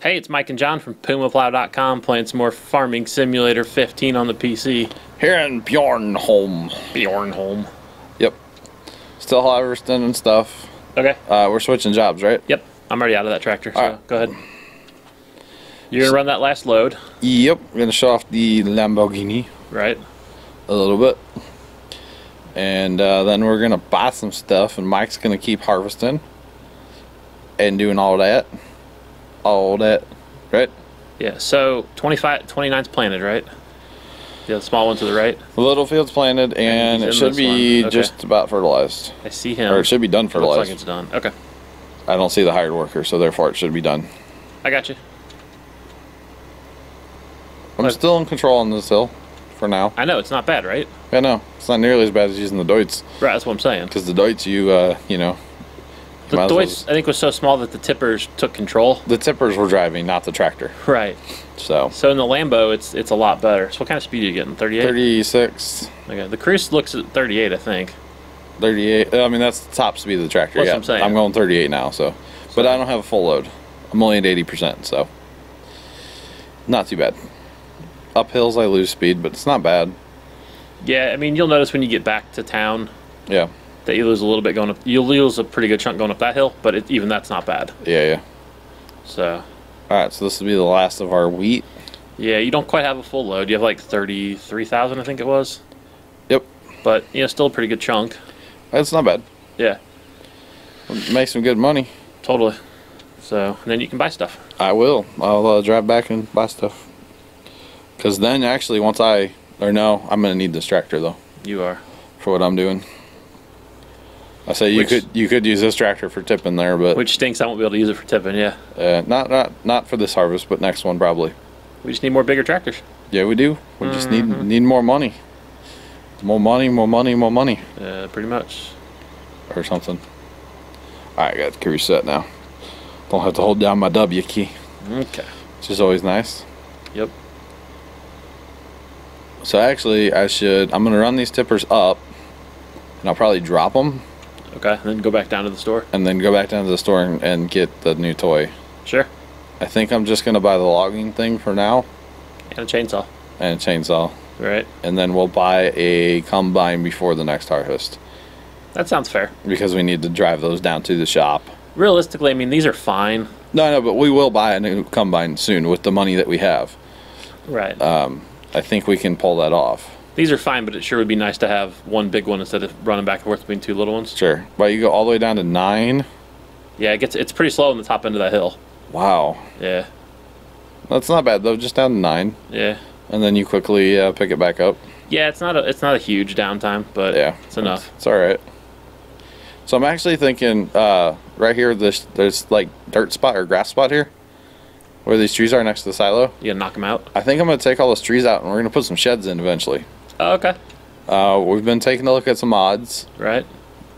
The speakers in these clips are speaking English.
Hey, it's Mike and Jon from PumaPlow.com playing some more Farming Simulator 15 on the PC. Here in Bjornholm. Bjornholm. Yep. Still harvesting and stuff. Okay. Uh, we're switching jobs, right? Yep. I'm already out of that tractor, so Alright. go ahead. You're going to run that last load, Yep. We're gonna show off the Lamborghini right? a little bit, and uh, then we're gonna buy some stuff, and Mike's gonna keep harvesting and doing all that, all that, right? Yeah, so 25, 29's planted, right? The small one to the right. The little field's planted, and he's it should be. Okay. just about fertilized, I see him. or it should be done fertilized. Looks like it's done. Okay. I don't see the hired worker, so therefore it should be done. I got you. I'm Look. still in control on this hill for now. I know, it's not bad, right? I know it's not nearly as bad as using the Deutz Right, that's what I'm saying. because the Deutz you uh you know The might as well I think, was so small that the tippers took control. the tippers were driving, not the tractor. Right. So So in the Lambo, it's it's a lot better. So what kind of speed are you getting? 38? 36, Okay. The Cruise looks at 38, I think. 38. I mean that's the top speed of the tractor. That's yeah, what I'm saying. I'm going 38 now. So, but I don't have a full load. I'm only at 80 percent. So not too bad. Up hills I lose speed, but it's not bad. Yeah, I mean, you'll notice when you get back to town Yeah, that you lose a little bit going up. You'll lose a pretty good chunk going up that hill, but it, even that's not bad. yeah, yeah. So, All right, so this will be the last of our wheat. yeah, you don't quite have a full load. You have like 33,000, I think it was. Yep, But, you know, still a pretty good chunk. that's not bad. Yeah, Make some good money. totally. So, and then you can buy stuff. I will. I'll uh, drive back and buy stuff. Cause then actually, once I or no, I'm gonna need this tractor though You are. for what I'm doing. I say you Which- could you could use this tractor for tipping there, but Which stinks. I won't be able to use it for tipping, yeah. uh, not not not for this harvest, but next one probably. We just need more bigger tractors. Yeah, we do. We just need Mm-hmm. need more money, more money, more money, more money, Uh, pretty much. or something. All right, got the cruise set now. Don't have to hold down my W key, Okay. which is always nice. Yep. So actually, I should. I'm gonna run these tippers up, and I'll probably drop them, Okay. And then go back down to the store. and then go back down to the store and, and get the new toy. Sure. I think I'm just gonna buy the logging thing for now And a chainsaw. and a chainsaw, Right. and then we'll buy a combine before the next harvest That sounds fair. because we need to drive those down to the shop. Realistically, I mean, these are fine. No, no, but we will buy a new combine soon with the money that we have. Right. Um, I think we can pull that off. These are fine, but it sure would be nice to have one big one instead of running back and forth between two little ones. Sure, but you go all the way down to nine. Yeah, it gets it's pretty slow on the top end of that hill. Wow, Yeah, that's not bad though. Just down to nine, yeah, and then you quickly uh, pick it back up. yeah. It's not a it's not a huge downtime, but Yeah, it's enough. It's all right. So I'm actually thinking uh, right here. This there's like dirt spot or grass spot here, where these trees are next to the silo. You gotta knock them out. I think I'm gonna take all those trees out and we're gonna put some sheds in eventually. Oh, okay, Uh, we've been taking a look at some mods, right.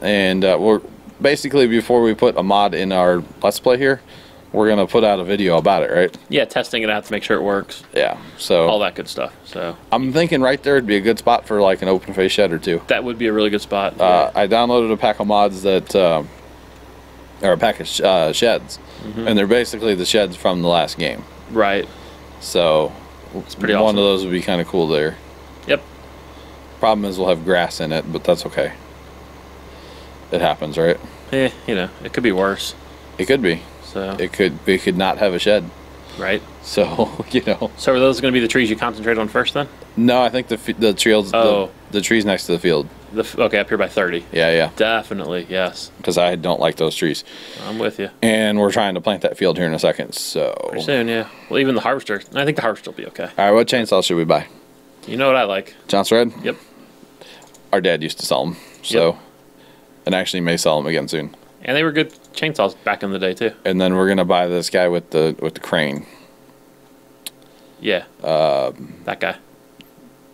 and uh, we're basically before we put a mod in our let's play here, we're gonna put out a video about it, right? Yeah, testing it out to make sure it works. Yeah. So All that good stuff. So I'm thinking right there would be a good spot for like an open face shed or two. that would be a really good spot. Uh, I downloaded a pack of mods that, um or a pack of sh- uh, sheds, Mm-hmm. and they're basically the sheds from the last game. right. So, It's pretty one awesome. of those would be kind of cool there. Yep. Problem is, we'll have grass in it, but that's okay. It happens, right? Yeah, you know, it could be worse. It could be. So It could. We could not have a shed. right. So you know. So are those going to be the trees you concentrate on first then? No, I think the the trails, Oh. the, the trees next to the field. The okay up here by thirty. Yeah, yeah. Definitely yes. Because I don't like those trees, I'm with you. and we're trying to plant that field here in a second. So, Pretty soon, yeah. Well, even the harvester. I think the harvester will be okay. all right, what chainsaw should we buy? You know what I like. Jonsered. Yep. Our dad used to sell them, so and actually may sell them again soon. And they were good chainsaws back in the day too. And then we're gonna buy this guy with the with the crane. Yeah. Um, that guy.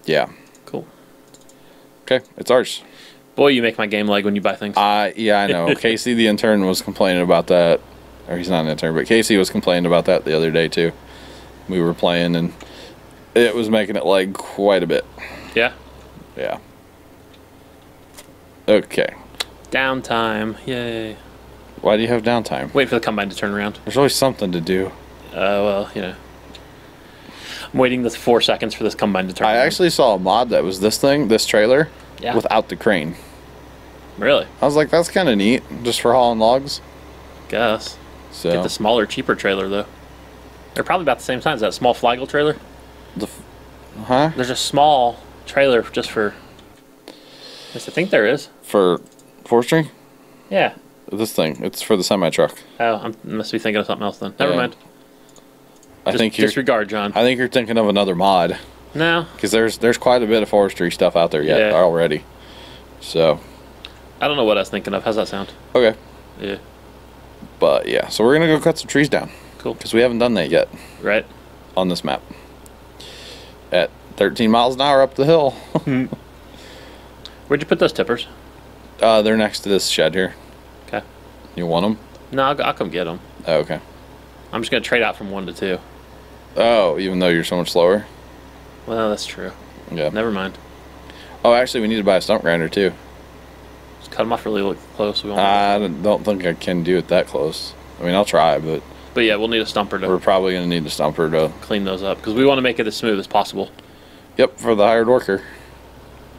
Yeah. Cool. Okay, it's ours. Boy, you make my game leg when you buy things. Uh yeah, I know. Casey the intern was complaining about that. Or he's not an intern, but Casey was complaining about that the other day too. We were playing and it was making it lag quite a bit. yeah. Yeah. Okay. Downtime. Yay. Why do you have downtime? Wait for the combine to turn around. There's always something to do. Uh, well, you know. I'm waiting the four seconds for this combine to turn. I actually saw a mod that was this thing, this trailer, Yeah. without the crane. Really? I was like, that's kind of neat, just for hauling logs. Guess. So, Get the smaller, cheaper trailer, though. They're probably about the same size. That small Fliegl trailer? the f- huh? There's a small trailer just for. Yes, I think there is. For forestry? Yeah. This thing, it's for the semi truck. Oh, I must be thinking of something else then. Never Yeah. mind. I think disregard, Jon. I think you're thinking of another mod no, because there's there's quite a bit of forestry stuff out there yet Yeah. already. So I don't know what I was thinking of. How's that sound? okay, Yeah. but yeah, so we're gonna go cut some trees down Cool. because we haven't done that yet Right. on this map. At 13 miles an hour up the hill, hmm. Where'd you put those tippers? uh, they're next to this shed here. Okay. You want them? No, I'll, I'll come get them. Oh, okay. I'm just gonna trade out from one to two. Oh, even though you're so much slower. Well, that's true. Yeah. Never mind. Oh, actually, we need to buy a stump grinder too. Just cut them off really close. We won't. I don't don't think I can do it that close. I mean, I'll try, but but yeah, we'll need a stumper to we're probably gonna need a stumper to. clean those up because we want to make it as smooth as possible. Yep, for the hired worker.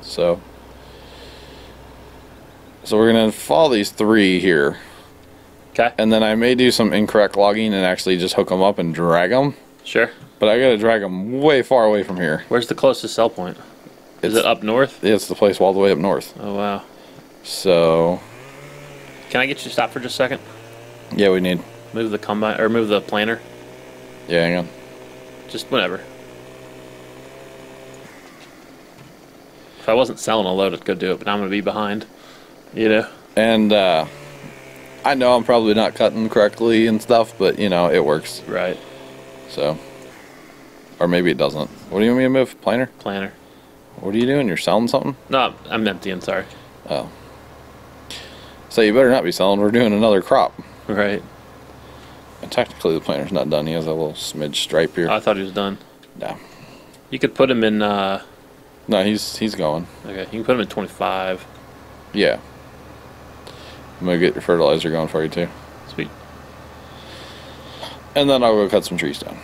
So. So we're gonna follow these three here, Okay. and then I may do some incorrect logging and actually just hook them up and drag them. Sure. But I gotta drag them way far away from here. Where's the closest sell point? Is It's- it up north? It's the place all the way up north. Oh wow. So Can I get you to stop for just a second? yeah, we need. Move the combine or move the planter. Yeah, hang on. Just whatever. If I wasn't selling a load, I could do it, but now I'm gonna be behind. You know. And uh, I know I'm probably not cutting correctly and stuff, but you know it works. Right. So, or maybe it doesn't. What do you want me to move, planner? Planter. What are you doing? You're selling something? No, I'm emptying. Sorry. Oh. So you better not be selling. We're doing another crop. Right. And technically, the planter's not done. He has a little smidge stripe here. I thought he was done. no, You could put him in. uh no, he's he's going. Okay, you can put him in 25. Yeah. I'm gonna get your fertilizer going for you too, Sweet. and then I'll go cut some trees down.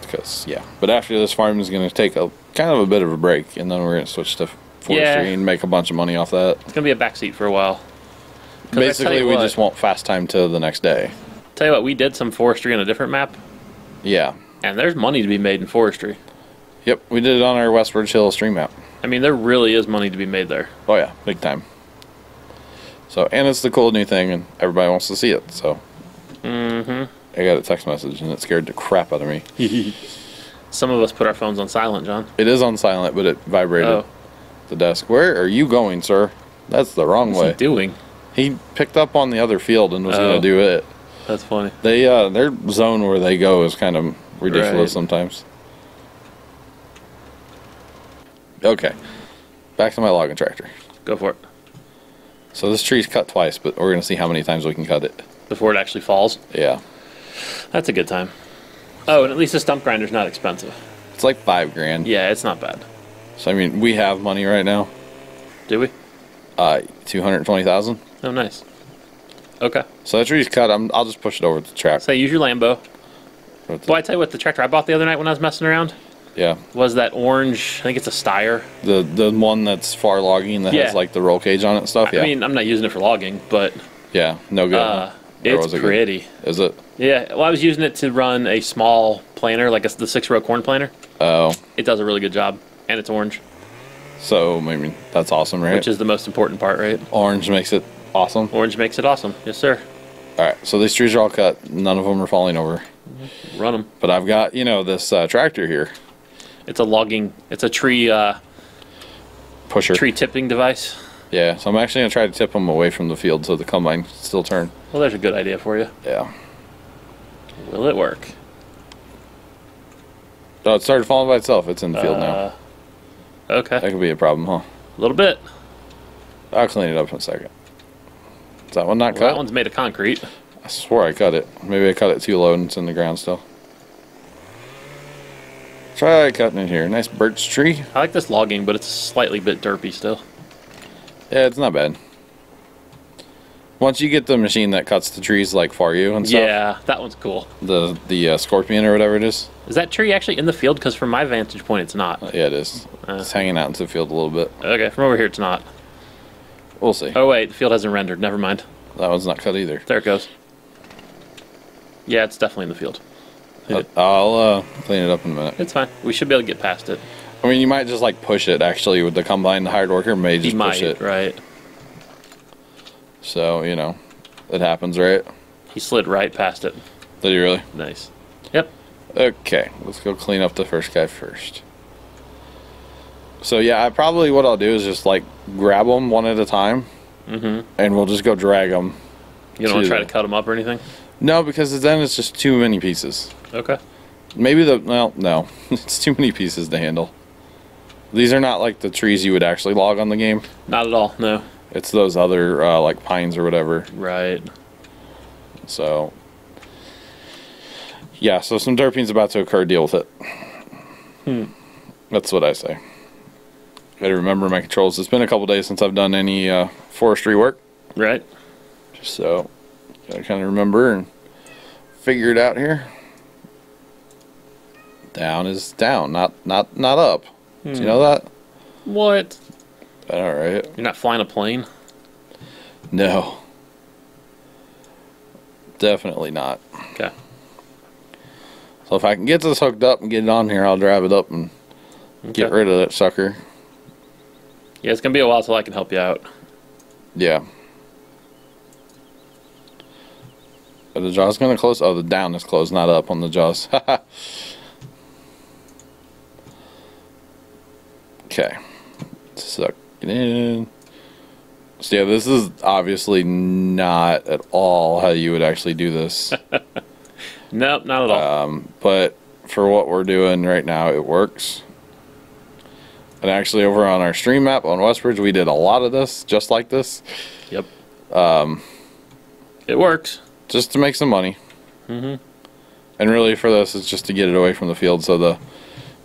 Because yeah, but after this farm is gonna take a kind of a bit of a break, and then we're gonna switch to forestry Yeah. and make a bunch of money off that. It's gonna be a backseat for a while. Basically, we what- just want fast time to the next day. Tell you what, we did some forestry on a different map, Yeah. and there's money to be made in forestry. Yep, we did it on our Westbridge Hill stream map. I mean, there really is money to be made there. Oh yeah, big time. So and it's the cool new thing, and everybody wants to see it. So Mm-hmm. I got a text message, and it scared the crap out of me. Some of us put our phones on silent, Jon. It is on silent, but it vibrated Oh, the desk. Where are you going, sir? That's the wrong way. what's he doing? He picked up on the other field and was Oh. gonna do it. That's funny. They uh, their zone where they go is kind of ridiculous Right. sometimes. Okay, back to my logging tractor. Go for it. So this tree's cut twice, but we're gonna see how many times we can cut it. Before it actually falls. Yeah, That's a good time. Oh, and at least the stump grinder's not expensive. it's like five grand. Yeah, it's not bad. So I mean, we have money right now. Do we? Uh, two hundred twenty thousand. Oh, nice. Okay. So that tree's cut. I'm, I'll just push it over to the track. So use your Lambo. Boy, I tell you what, the tractor I bought the other night when I was messing around yeah, was that orange. I think it's a Steyr. the the one that's far logging that Yeah. has like the roll cage on it and stuff. Yeah, I mean, I'm not using it for logging, but yeah, no good. uh, it's was it good? pretty. Is it? Yeah, well, I was using it to run a small planter, like a, the six row corn planter. Oh, It does a really good job, and it's orange, so I mean that's awesome, right? which is the most important part, right? Orange makes it awesome. Orange makes it awesome. Yes, sir. All right, so these trees are all cut. None of them are falling over. Run them. But I've got you know this uh, tractor here, It's a logging. It's a tree uh, pusher. tree tipping device. Yeah, so I'm actually gonna try to tip them away from the field so the combine can still turn. Well, there's a good idea for you. Yeah. Will it work? Oh, it started falling by itself. It's in the field now. Uh, Okay, That could be a problem, huh? a little bit. I'll clean it up in a second. Is that one not Well, cut? that one's made of concrete. I swore I cut it. Maybe I cut it too low and it's in the ground still. Try cutting it here. Nice birch tree. I like this logging, but it's slightly bit derpy still. Yeah, it's not bad. Once you get the machine that cuts the trees like for you and stuff, Yeah, that one's cool. the the uh, scorpion or whatever it is. Is that tree actually in the field? Because from my vantage point, it's not. Yeah, it is. Uh. it's hanging out into the field a little bit. Okay, from over here, it's not. We'll see. Oh wait, the field hasn't rendered. Never mind. That one's not cut either. There it goes. Yeah, it's definitely in the field. It. I'll uh, clean it up in a minute. It's fine. We should be able to get past it. I mean, you might just like push it actually with the combine. The hired worker may He just might, push it. right? So you know, it happens, right? He slid right past it. Did you really? Nice. Yep. Okay, let's go clean up the first guy first. So yeah, I probably what I'll do is just like grab them one at a time, Mm-hmm. and we'll just go drag them. You don't want to To try to cut them up or anything? No, because then it's just too many pieces. Okay. Maybe the well, no, it's too many pieces to handle. These are not like the trees you would actually log on the game. Not at all. No. It's those other uh, like pines or whatever. Right. So yeah, so some derping's about to occur. Deal with it. Hmm. That's what I say. Gotta remember my controls. It's been a couple days since I've done any uh, forestry work, Right. so gotta kind of remember and figure it out here. Down is down, not not not up. Do you hmm. know that? What? All right. You're not flying a plane? No. Definitely not. Okay. So if I can get this hooked up and get it on here, I'll drive it up and get rid of that sucker. Yeah, it's gonna be a while till I can help you out. Yeah. Are the jaws gonna close? Oh, the down is closed, not up on the jaws. okay. Suck it in. So yeah, this is obviously not at all how you would actually do this. Nope, not at all. Um, but for what we're doing right now, it works. And actually, over on our stream map on Westbridge, we did a lot of this just like this, yep. Um. It works. Just to make some money. Mm-hmm. And really, for this, it's just to get it away from the field so the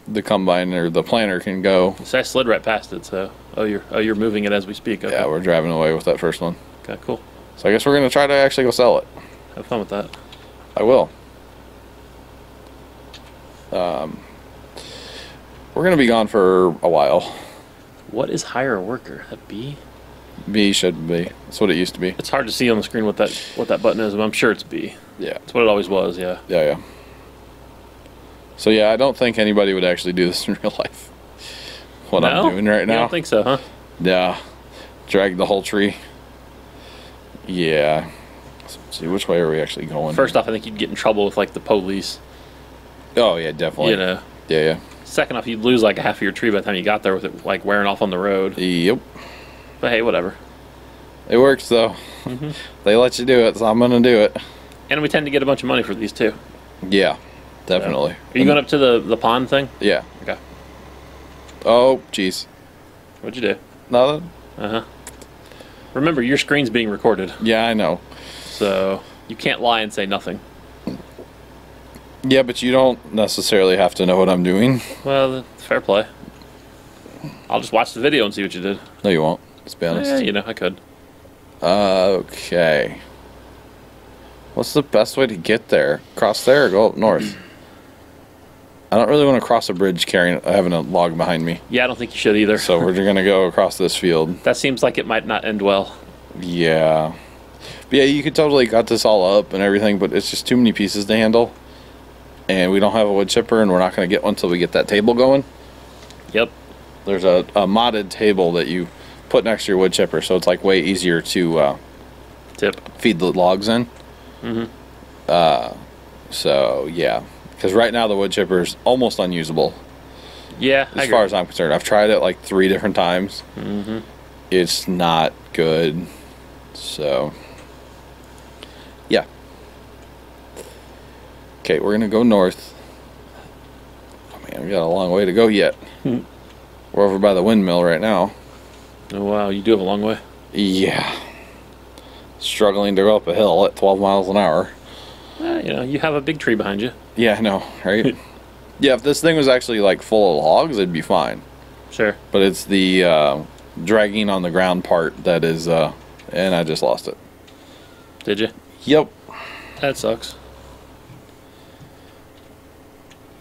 the combine or the planter can go. So I slid right past it. So oh, you're oh you're moving it as we speak. Okay. Yeah, we're driving away with that first one. okay. Cool. So I guess we're gonna try to actually go sell it. Have fun with that. I will. Um, we're gonna be gone for a while. What is hire a worker? That B? B should be. That's what it used to be. It's hard to see on the screen what that what that button is, but I'm sure it's B. Yeah. That's what it always was. Yeah. Yeah, yeah. So yeah, I don't think anybody would actually do this in real life. What no? I'm doing right now. don't think so, huh? yeah. Drag the whole tree. Yeah. Let's see which way are we actually going? First off, I think you'd get in trouble with like the police. Oh yeah, definitely. You know. Yeah, yeah. Second off, you'd lose like half of your tree by the time you got there with it like wearing off on the road. Yep. But hey, whatever. It works though. Mm-hmm. They let you do it, so I'm gonna do it. And we tend to get a bunch of money for these too. Yeah. Definitely. Are you going up to the the pond thing? Yeah. Okay. Oh, jeez. What'd you do? Nothing. Uh huh. Remember, your screen's being recorded, Yeah, I know. so you can't lie and say nothing. Yeah, but you don't necessarily have to know what I'm doing. Well, fair play. I'll just watch the video and see what you did. No, you won't. Let's be honest. Yeah, you know, I could. Uh, okay. What's the best way to get there? Cross there or go up north? I don't really want to cross a bridge carrying having a log behind me. Yeah, I don't think you should either. So we're gonna go across this field. that seems like it might not end well. Yeah. But yeah, you could totally got this all up and everything, but it's just too many pieces to handle. And we don't have a wood chipper and we're not gonna get one until we get that table going. Yep. There's a, a modded table that you put next to your wood chipper, so it's like way easier to uh, Tip. feed the logs in. Mhm. Uh, so yeah, because right now the wood chipper is almost unusable Yeah. As far as I'm concerned. I've tried it like three different times. Mhm. It's not good. So yeah. Okay, we're gonna go north. Oh man, we got a long way to go yet. Hmm. We're over by the windmill right now. Oh wow, you do have a long way. Yeah. Struggling to go up a hill at 12 miles an hour. Uh, you know, you have a big tree behind you. Yeah, I know, right? yeah, if this thing was actually like full of logs, it'd be fine. Sure. But it's the uh, dragging on the ground part that is, uh, and I just lost it. Did you? Yep. That sucks.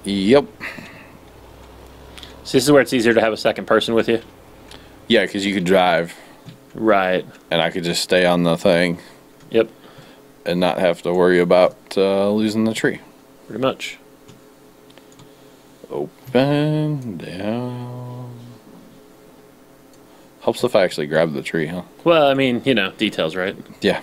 Yep. So this is where it's easier to have a second person with you. Yeah, because you could drive, Right. and I could just stay on the thing Yep. and not have to worry about uh, losing the tree. Pretty much. Open down. Helps if I actually grab the tree, huh? Well, I mean, you know, details, right? Yeah.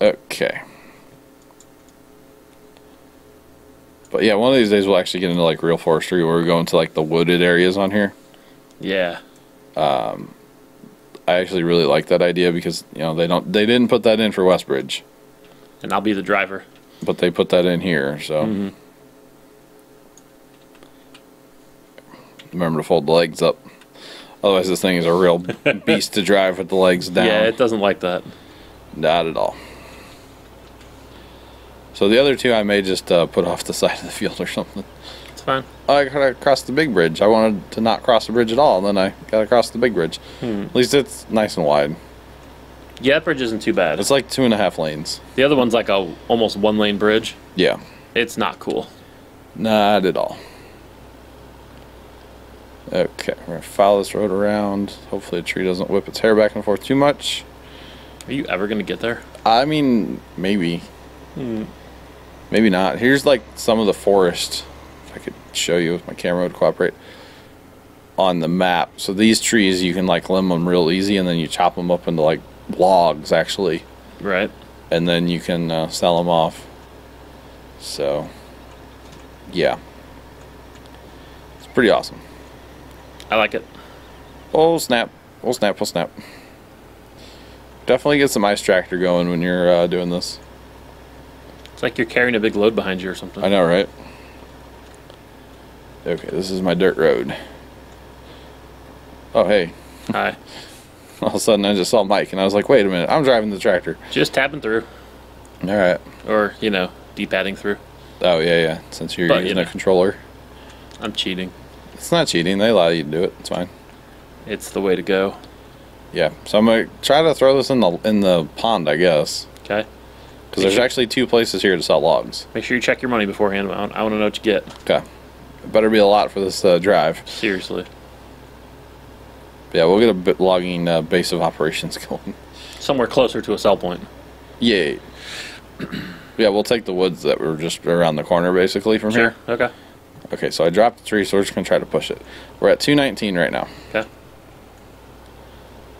Okay. But yeah, one of these days we'll actually get into like real forestry where we go into like the wooded areas on here. Yeah. Um, I actually really like that idea because you know they don't they didn't put that in for Westbridge, And I'll be the driver. but they put that in here. So Mhm. remember to fold the legs up. Otherwise, this thing is a real beast to drive with the legs down. Yeah, it doesn't like that. Not at all. So the other two I may just uh, put off the side of the field or something. It's fine. I gotta cross the big bridge. I wanted to not cross the bridge at all, and then I gotta cross the big bridge. Hmm. At least it's nice and wide. Yeah, that bridge isn't too bad. It's like two and a half lanes. The other one's like a almost one lane bridge. Yeah, It's not cool. not at all. Okay, we're gonna follow this road around. Hopefully, the tree doesn't whip its hair back and forth too much. Are you ever gonna get there? I mean, maybe. Hmm. Maybe not. Here's like some of the forest. If I could show you if my camera would cooperate. On the map. So these trees, you can like limb them real easy and then you chop them up into like logs actually. Right. And then you can uh, sell them off. So, yeah. It's pretty awesome. I like it. Oh, snap. Oh, snap. Oh, snap. Definitely get some ice tractor going when you're uh, doing this. It's like you're carrying a big load behind you or something. I know, right? Okay, this is my dirt road. Oh, hey. Hi. All of a sudden, I just saw Mike, and I was like, wait a minute, I'm driving the tractor. Just tapping through. All right. Or, you know, D-padding through. Oh, yeah, yeah. Since you're But, you using a controller. I'm cheating. It's not cheating. They allow you to do it. It's fine. It's the way to go. Yeah. So I'm going to try to throw this in the in the pond, I guess. Okay? Because there's Sure. actually two places here to sell logs. Make sure you check your money beforehand. I want, I want to know what you get. Okay. Better be a lot for this uh, drive. Seriously. Yeah, we'll get a bit logging uh, base of operations going. Somewhere closer to a sell point. Yay. yeah, we'll take the woods that were just around the corner basically from here. Okay. Okay, so I dropped the tree, so we're just gonna try to push it. We're at 219 right now, Okay.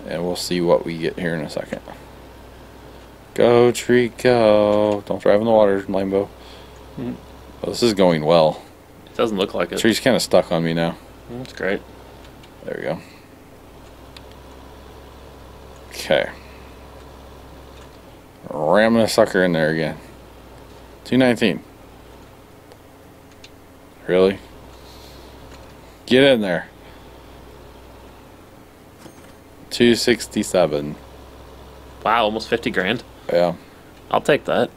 and we'll see what we get here in a second. Go tree, go! Don't drive in the water, Lambo. Oh, hmm. this is going well. It doesn't look like The it. tree's kind of stuck on me now. Hmm, that's great. There we go. Okay. Ramming a sucker in there again. 219. Really? Get in there. 267. Wow, almost 50 grand. Yeah. I'll take that.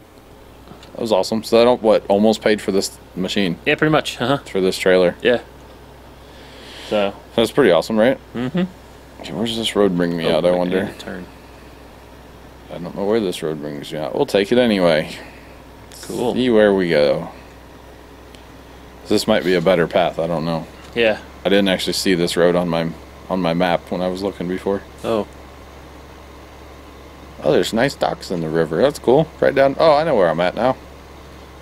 That was awesome. So I don't what almost paid for this machine Yeah, pretty much. Uh-huh. for this trailer. Yeah. So. That's pretty awesome, right? Mm-hmm. Okay, where's this road bring me out? I wonder. Turn. I don't know where this road brings you out. We'll take it anyway. Cool. See where we go. This might be a better path. I don't know. Yeah. I didn't actually see this road on my on my map when I was looking before. Oh. Oh, there's nice docks in the river. That's cool. Right down. Oh, I know where I'm at now.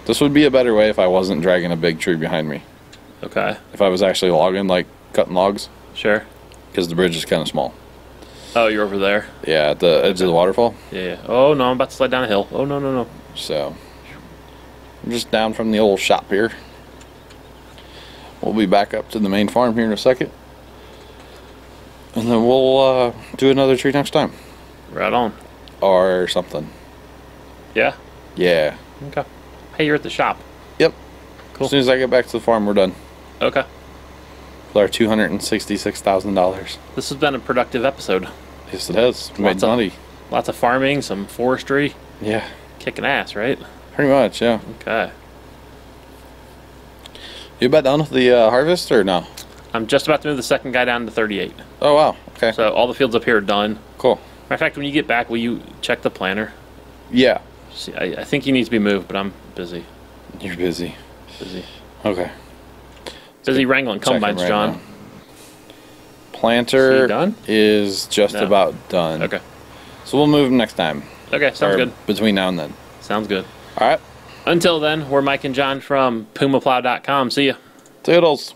This would be a better way if I wasn't dragging a big tree behind me. Okay. If I was actually logging, like cutting logs, Sure. because the bridge is kind of small. Oh, you're over there. Yeah, at the edge of the waterfall. Yeah, yeah. Oh no, I'm about to slide down a hill. Oh no, no, no. So I'm just down from the old shop here. We'll be back up to the main farm here in a second. And then we'll uh, do another tree next time. Right on. Or something. Yeah. Yeah. Okay. Hey, you're at the shop. Yep. Cool. As soon as I get back to the farm, we're done. Okay. With our $266,000. This has been a productive episode. Yes, it has. Made Lots of- money. Lots of farming, some forestry, Yeah. kicking ass, right? Pretty much, yeah. Okay. You about done with the uh, harvest or no? I'm just about to move the second guy down to 38. Oh wow. Okay. So all the fields up here are done. cool. Matter of fact, when you get back, will you check the planner? Yeah. See, I, I think he needs to be moved, but I'm busy. You're busy. Busy. Okay. Busy wrangling combines, right Jon. now. Planter Is done? is just No. about done. Okay. So we'll move him next time. Okay, sounds good. Between now and then. Sounds good. All right. Until then, we're Mike and Jon from PumaPlow.com. See ya. Toodles.